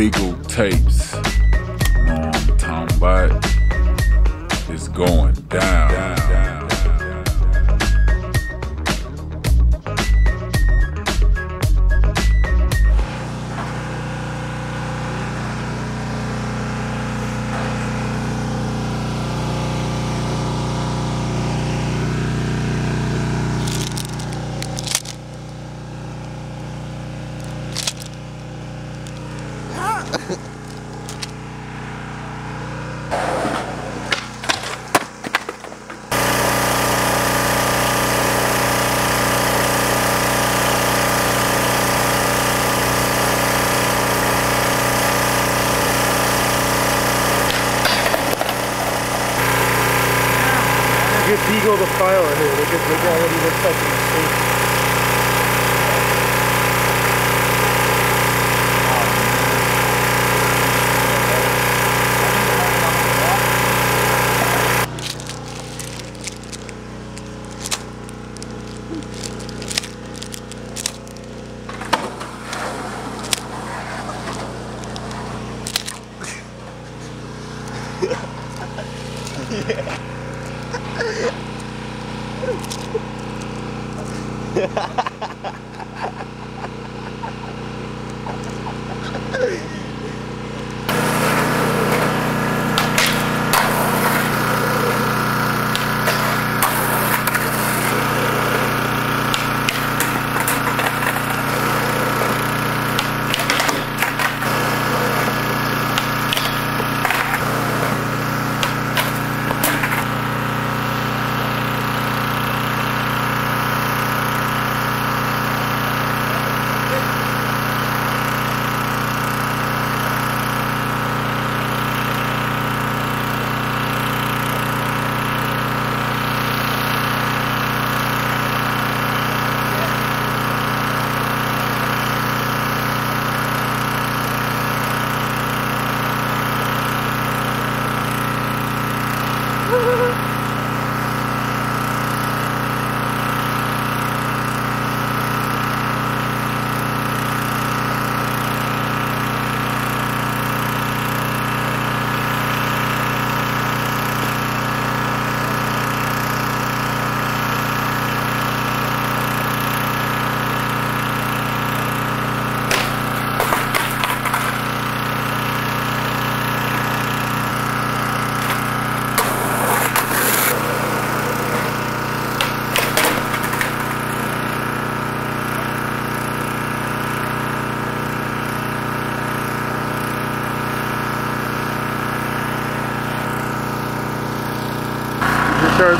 Beagle tapes. You know I'm talking about? In here.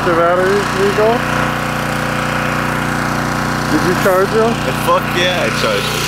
Charge the batteries, Beagle? Did you charge them? Fuck yeah, I charged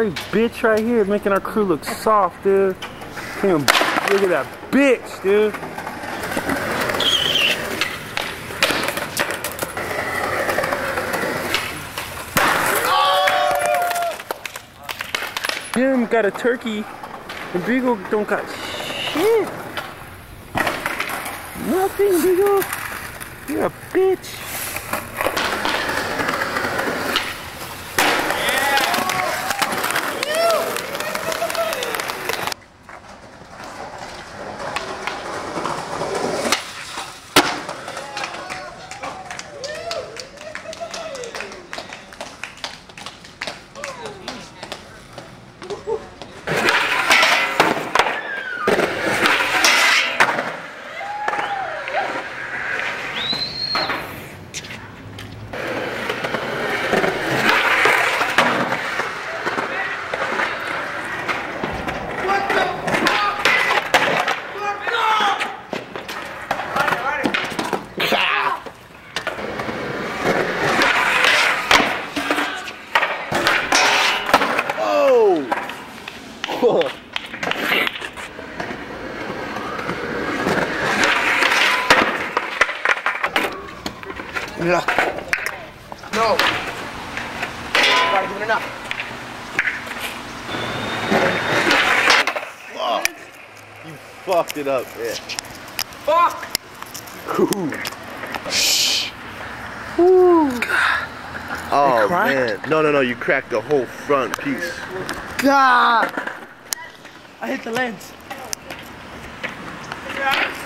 Sorry, bitch, right here, making our crew look soft, dude. Damn, look at that bitch, dude. Jim got a turkey, and Beagle don't got shit. Nothing, Beagle. You're a bitch. No. No. Gotta give it enough. Fuck. You fucked it up, yeah. Fuck! Oh cracked? man. No, no, no. You cracked the whole front piece. God! I hit the lens.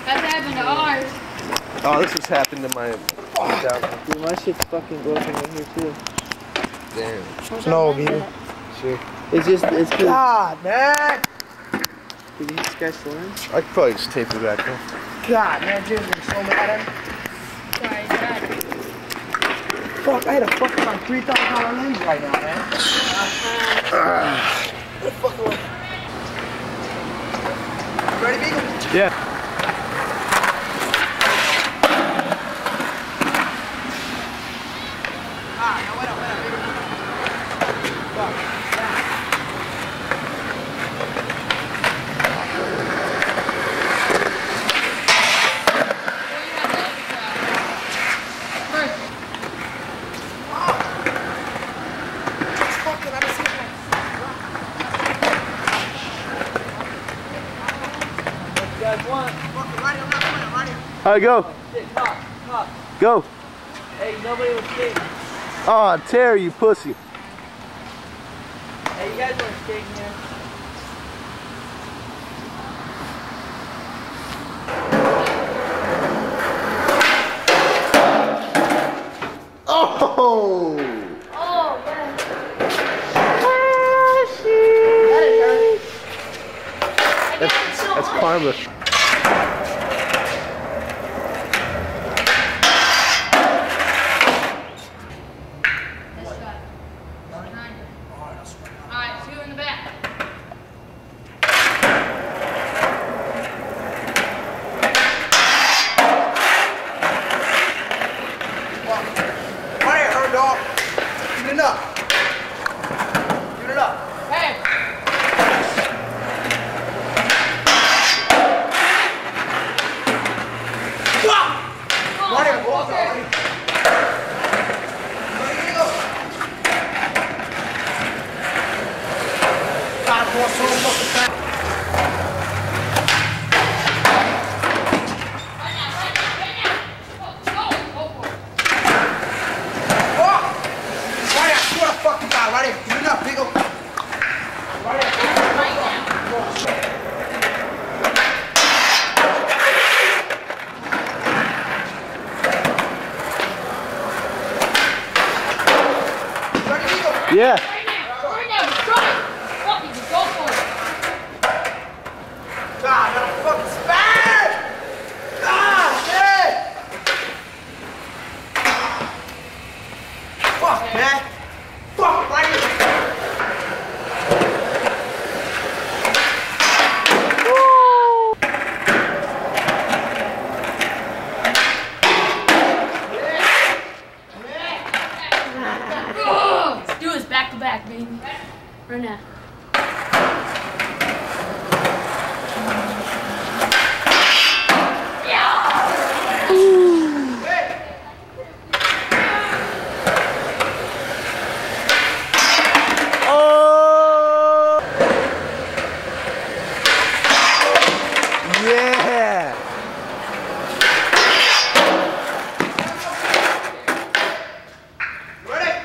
That's happened to ours. Oh, this has happened to my. Dude, my shit's fucking broken in here, too. Damn. No, Beagle. It's just, it's good. God, man! Did you scratch the lens? I could probably just tape it back though. God, man, Jim's been so mad at him. Sorry, Dad. Fuck, I had a fucking like $3,000 lens right now, man. Ah. Get the fuck away. You ready, Beagle? Yeah. Ah, no, wait up, wait up, Beagle. Fuck. First, Fucking, I just hit my fucking right, I'm not coming, I'm right here. All right, go. Go. Hey, nobody was skating. Oh, Terry, you pussy. Hey, you guys weren't skating here. Oh! oh, man. That's karma.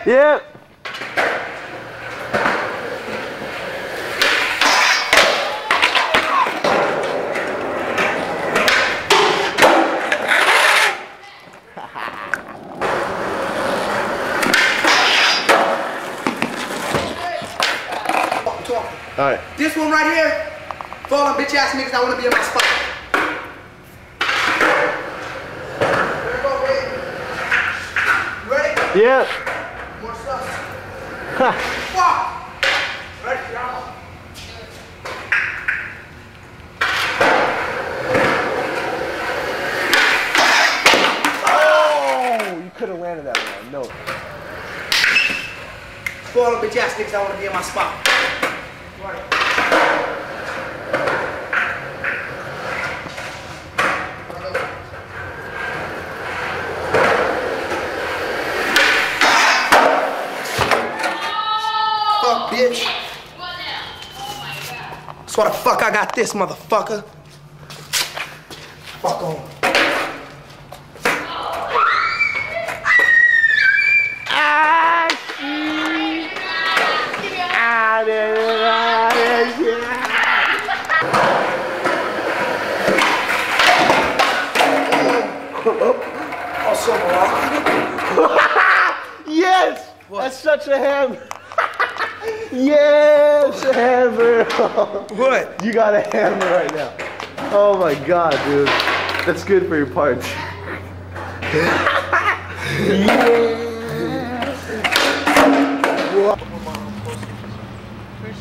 Yeah! Fucking talking. Alright. This one right here, for all them bitch ass niggas that wanna be in my spot. There we go, Ray. You ready? Yeah! More stuff. Fuck! Ready? Y'all? Oh! You could have landed that one. No. For all them bitch ass niggas that wanna be in my spot. Why the fuck I got this, motherfucker. Fuck on. What? you got a hammer right now. Oh my god, dude. That's good for your parts. First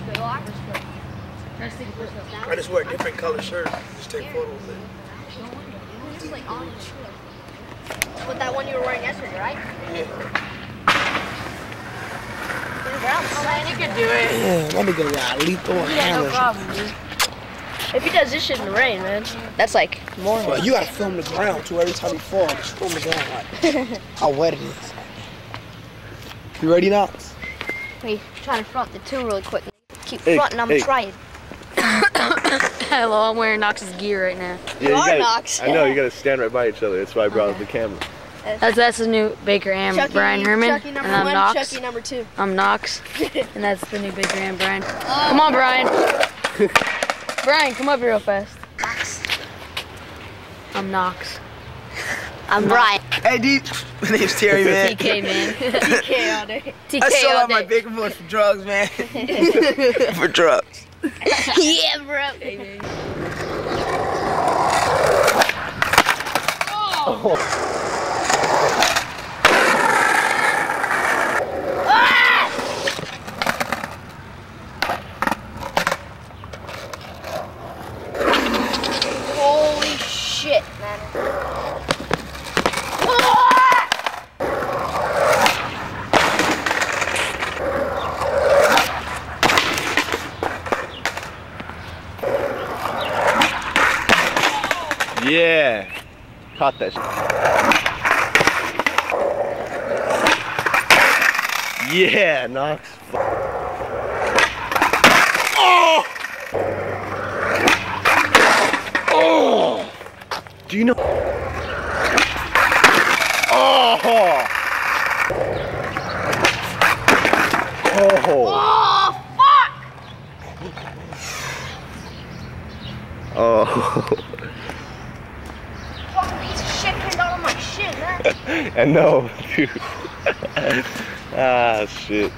go. First go. First thing first. I just wear a different color shirts. Just take photos. This is like on your shirt. But that one you were wearing yesterday, right? Yeah. Oh man, you can do it. Yeah, that nigga got lethal and Yeah, no problem, dude. If he does this shit in the rain, man, that's like more. But you gotta film the ground too. Every time you fall, just film the ground like how wet it is. You ready now? Wait, trying to front the two really quick. Keep Hey, fronting, I'm hey. trying. Hello, I'm wearing Knox's gear right now. Yeah, You are gotta, Knox. I know, you gotta stand right by each other. That's why I brought up the camera. That's that's the new Baker and Chucky, Bryan Herman, Chucky and number I'm one, Knox. Chucky number two. I'm Knox, and that's the new Baker and Bryan. Oh. Come on, Bryan. Bryan, come up here real fast. I'm Knox. I'm Bryan. Hey, D. My name's Terry, man. TK man. TK all day. TK I sold all out my day. big boy for drugs, man. for drugs. yeah, bro. Holy shit, man. Yeah! Caught shit. Yeah, Knox. Oh! Oh! Do you know? Oh! Oh! Fucking piece of shit came down on my shit, man. I know, dude. ah, shit.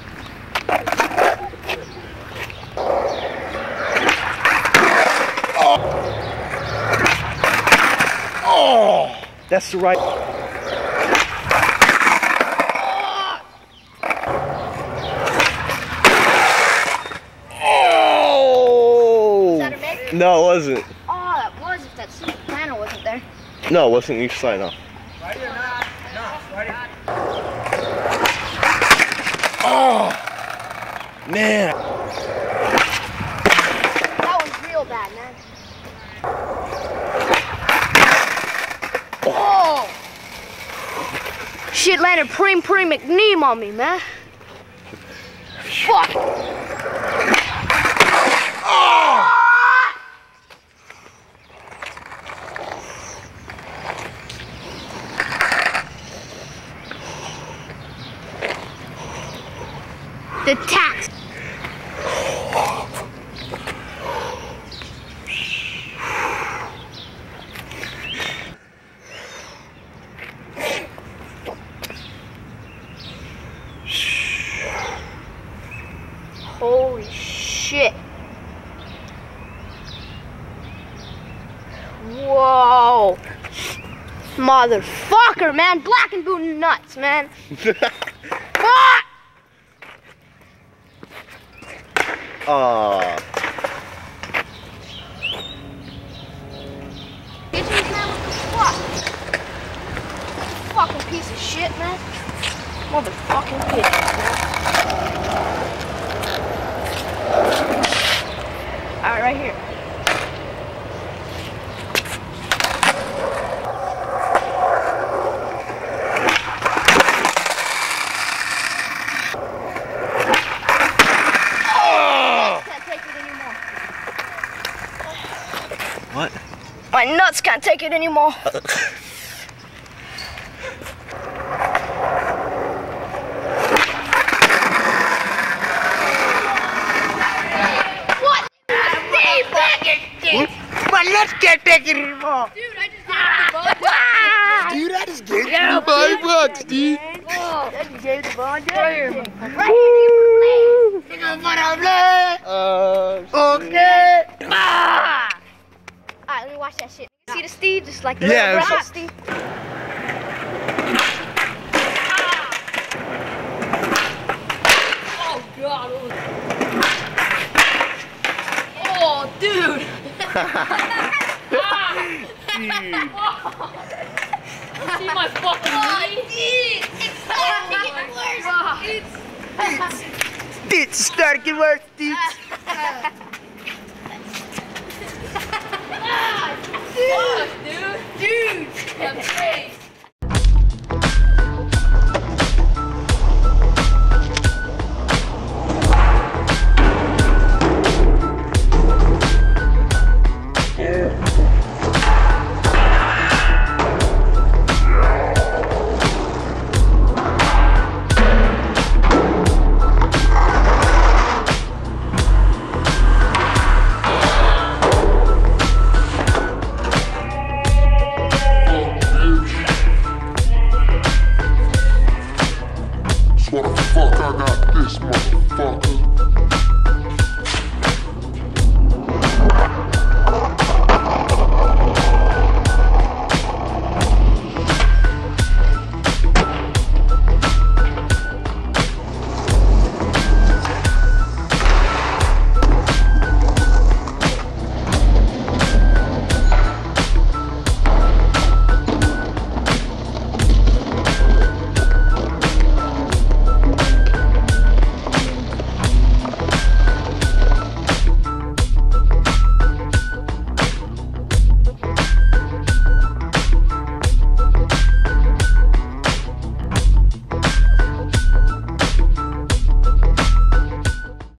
Oh. oh, that's the right. Oh! that a miss? No, it wasn't. Oh, that was if that panel wasn't there. No, it wasn't. You slide off. Right here, nah. Here. Man. That was real bad, man. Oh! Shit landed preem preem McNeem on me, man. Fuck! The tax. Holy shit. Whoa. Motherfucker, man. Black and booting nuts, man. Fuck! Uh. Aw. Get man. What the fuck? Fucking piece of shit, man. Motherfucking bitch, man. Alright, right here. Can't take it anymore. What? My nuts can't take it anymore. what? Steve, back it, Steve. My nuts can't take it anymore. Dude, I just gave Dude, I just gave you five bucks, dude. I just gave the ball Right Uh, Okay. Ah! Alright, let me watch that shit. See the Steve? Just like the Yeah, little it's brown Steve. Oh god. Oh dude. See my fucking knee? It's starting to get worse, dude. Fuck, dude. Dude. That face.